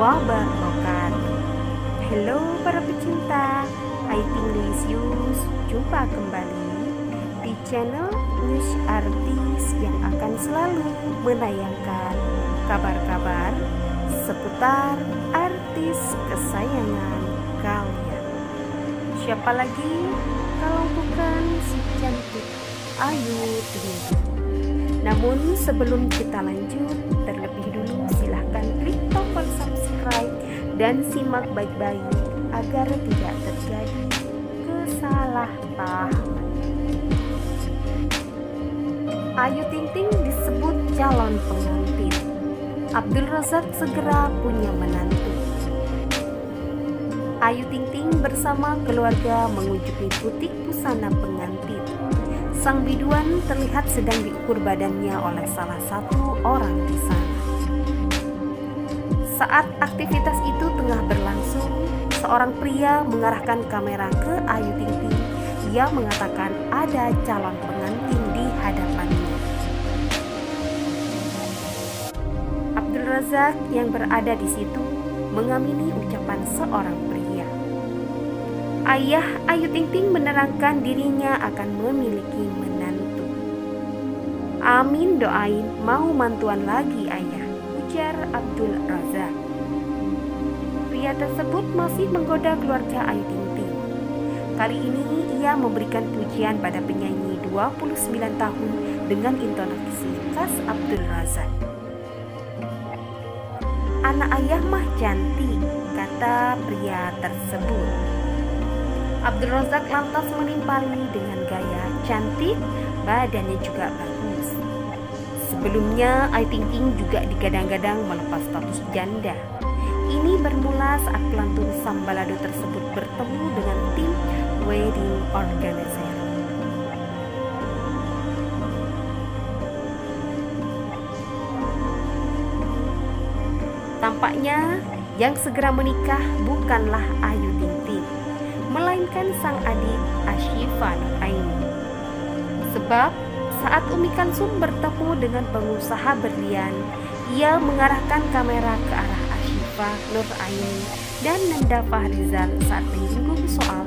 wabarakatuh Hello para pecinta. IT News Jumpa kembali di channel News Artis yang akan selalu menayangkan kabar-kabar seputar artis kesayangan kalian. Siapa lagi? Kalau bukan si cantik Ayu Ting Namun sebelum kita lanjut dan simak baik-baik agar tidak terjadi kesalahpahaman. Ayu Ting Ting disebut calon pengantin. Abdul Razak segera punya menantu. Ayu Ting Ting bersama keluarga mengunjungi butik busana pengantin. Sang biduan terlihat sedang diukur badannya oleh salah satu orang di sana. Saat aktivitas itu tengah berlangsung, seorang pria mengarahkan kamera ke Ayu Ting Ting. Ia mengatakan ada calon pengantin di hadapannya. Abdul Razak yang berada di situ mengamini ucapan seorang pria. Ayah Ayu Ting Ting menerangkan dirinya akan memiliki menantu. Amin doain mau mantuan lagi ayah, ujar Abdul Razak. Pria tersebut masih menggoda keluarga Ayu Ting Ting. Kali ini ia memberikan pujian pada penyanyi 29 tahun dengan intonasi khas Abdul Razak. Anak ayah mah cantik, kata pria tersebut. Abdul Razak lantas menimpali dengan gaya cantik, badannya juga bagus. Sebelumnya, Ting Ting juga digadang-gadang melepas status janda. Ini bermula saat pelantun Sambalado tersebut bertemu dengan tim wedding organizer. Tampaknya yang segera menikah bukanlah Ayu Ting Ting, melainkan sang adik Ashifa Aini. Sebab saat Umi Kalsum bertemu dengan pengusaha berlian, ia mengarahkan kamera ke arah Ashifa Nur Aini dan Nanda Fahrizal saat menyinggung soal